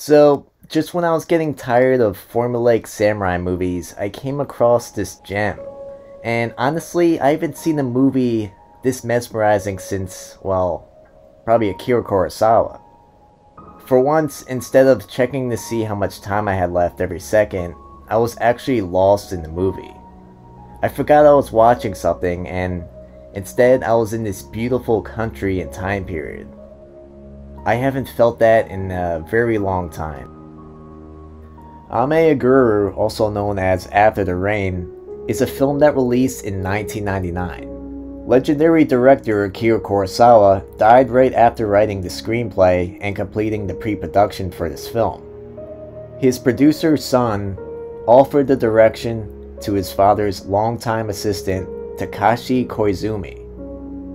So, just when I was getting tired of formulaic samurai movies, I came across this gem. And honestly, I haven't seen a movie this mesmerizing since, well, probably Akira Kurosawa. For once, instead of checking to see how much time I had left every second, I was actually lost in the movie. I forgot I was watching something, and instead, I was in this beautiful country and time period. I haven't felt that in a very long time. Ame Agaru, also known as After the Rain, is a film that released in 1999. Legendary director Akira Kurosawa died right after writing the screenplay and completing the pre-production for this film. His producer's son offered the direction to his father's longtime assistant Takashi Koizumi.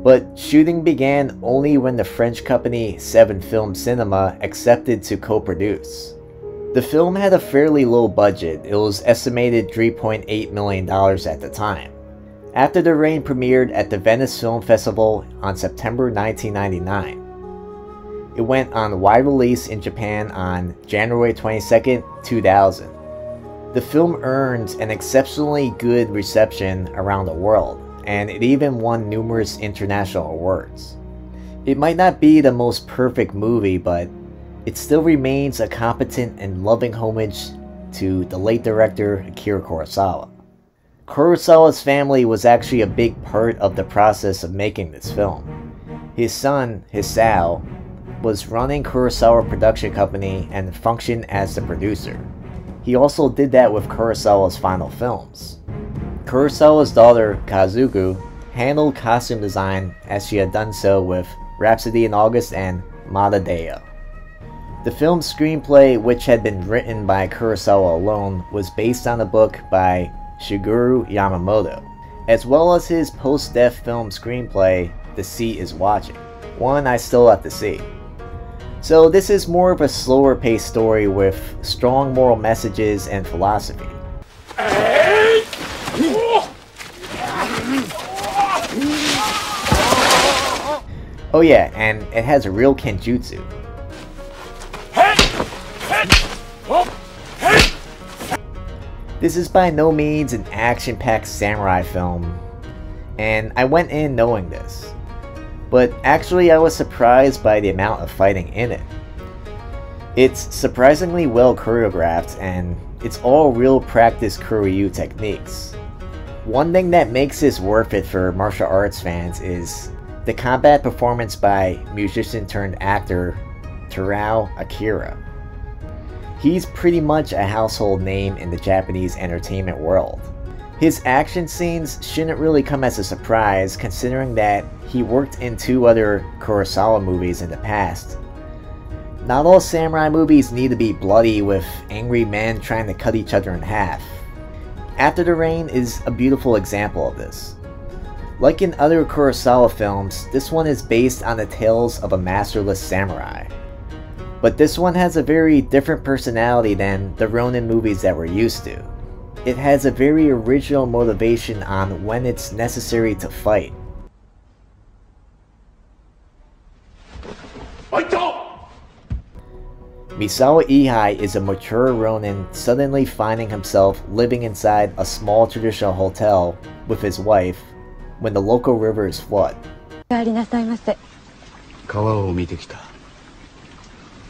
But shooting began only when the French company Seven Film Cinema accepted to co-produce. The film had a fairly low budget, it was estimated $3.8 million at the time. After the Rain premiered at the Venice Film Festival on September 1999. It went on wide release in Japan on January 22, 2000. The film earned an exceptionally good reception around the world, and it even won numerous international awards. It might not be the most perfect movie, but it still remains a competent and loving homage to the late director Akira Kurosawa. Kurosawa's family was actually a big part of the process of making this film. His son, Hisao, was running Kurosawa production company and functioned as the producer. He also did that with Kurosawa's final films. Kurosawa's daughter, Kazuko, handled costume design as she had done so with Rhapsody in August and Madadayo. The film's screenplay, which had been written by Kurosawa alone, was based on a book by Shigeru Yamamoto, as well as his post-death film screenplay, The Sea is Watching, one I still have to see. So this is more of a slower paced story with strong moral messages and philosophy. Oh yeah, and it has a real kenjutsu. Oh! This is by no means an action-packed samurai film, and I went in knowing this. But actually I was surprised by the amount of fighting in it. It's surprisingly well choreographed and it's all real practice koryu techniques. One thing that makes this worth it for martial arts fans is the combat performance by musician turned actor Terao Akira. He's pretty much a household name in the Japanese entertainment world. His action scenes shouldn't really come as a surprise considering that he worked in two other Kurosawa movies in the past. Not all samurai movies need to be bloody with angry men trying to cut each other in half. After the Rain is a beautiful example of this. Like in other Kurosawa films, this one is based on the tales of a masterless samurai. But this one has a very different personality than the Ronin movies that we're used to. It has a very original motivation on when it's necessary to fight. Misawa Ihei is a mature Ronin suddenly finding himself living inside a small traditional hotel with his wife when the local rivers flood. 川を見てきた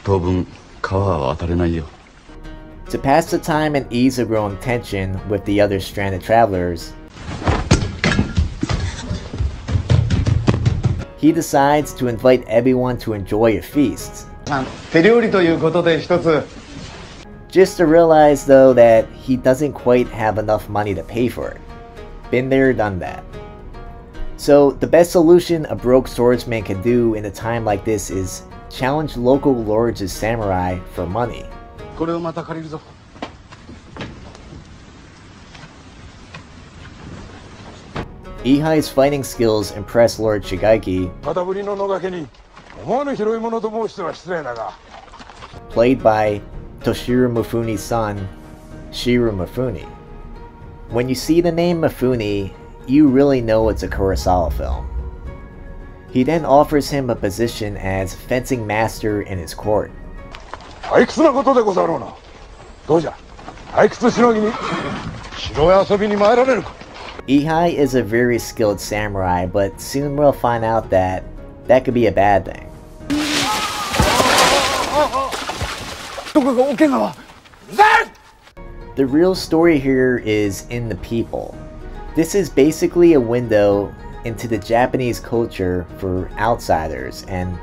当分川は渡れないよ To pass the time and ease the growing tension with the other stranded travelers, he decides to invite everyone to enjoy a feast. 手料理ということで一つ Just to realize though that he doesn't quite have enough money to pay for it. Been there, done that. So the best solution a broke swordsman can do in a time like this is challenge local lords' samurai for money. Ihei's fighting skills impress Lord Shigeaki, played by Toshiro Mifune's son, Shiro Mifune. When you see the name Mifune, you really know it's a Kurosawa film. He then offers him a position as fencing master in his court. Ihei is a very skilled samurai, but soon we'll find out that that could be a bad thing. The real story here is in the people. This is basically a window into the Japanese culture for outsiders, and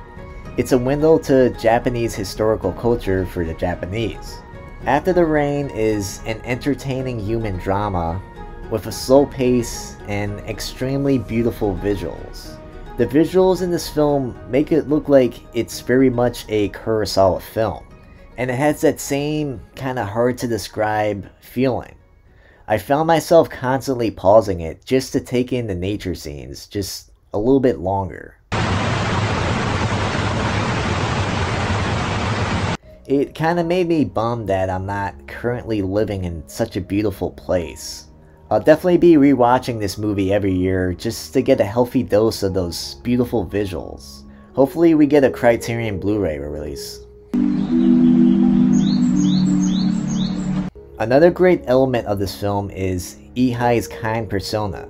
it's a window to Japanese historical culture for the Japanese. After the Rain is an entertaining human drama with a slow pace and extremely beautiful visuals. The visuals in this film make it look like it's very much a Kurosawa film, and it has that same kind of hard to describe feeling. I found myself constantly pausing it just to take in the nature scenes just a little bit longer. It kind of made me bummed that I'm not currently living in such a beautiful place. I'll definitely be rewatching this movie every year just to get a healthy dose of those beautiful visuals. Hopefully we get a Criterion Blu-ray release. Another great element of this film is Ihei's kind persona.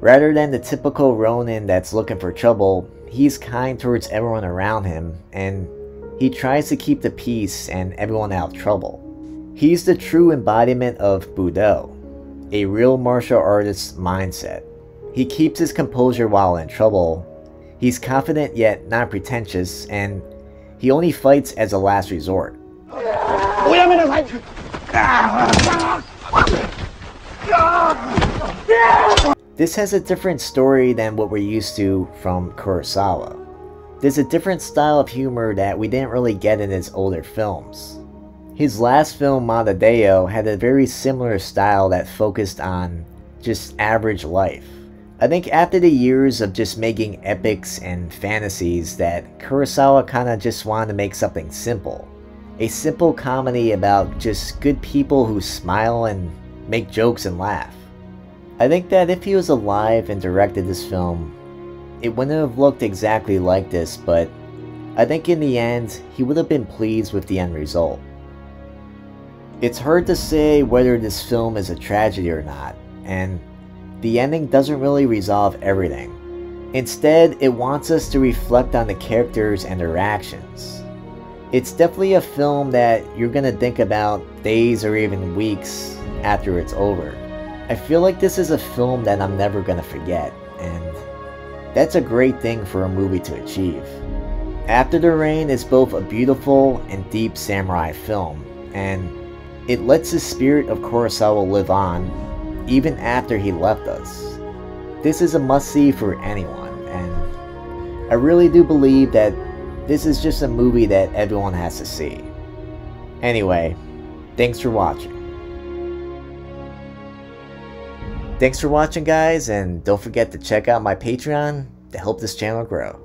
Rather than the typical Ronin that's looking for trouble, he's kind towards everyone around him, and he tries to keep the peace and everyone out of trouble. He's the true embodiment of Budo, a real martial artist's mindset. He keeps his composure while in trouble. He's confident yet not pretentious, and he only fights as a last resort. This has a different story than what we're used to from Kurosawa. There's a different style of humor that we didn't really get in his older films. His last film, Madadayo, had a very similar style that focused on just average life. I think after the years of just making epics and fantasies that Kurosawa kinda just wanted to make something simple. A simple comedy about just good people who smile and make jokes and laugh. I think that if he was alive and directed this film, it wouldn't have looked exactly like this, but I think in the end, he would have been pleased with the end result. It's hard to say whether this film is a tragedy or not, and the ending doesn't really resolve everything. Instead, it wants us to reflect on the characters and their actions. It's definitely a film that you're gonna think about days or even weeks after it's over. I feel like this is a film that I'm never gonna forget, and that's a great thing for a movie to achieve. After the Rain is both a beautiful and deep samurai film, and it lets the spirit of Kurosawa live on, even after he left us. This is a must-see for anyone, and I really do believe that this is just a movie that everyone has to see. Anyway, thanks for watching. Thanks for watching guys, and don't forget to check out my Patreon to help this channel grow.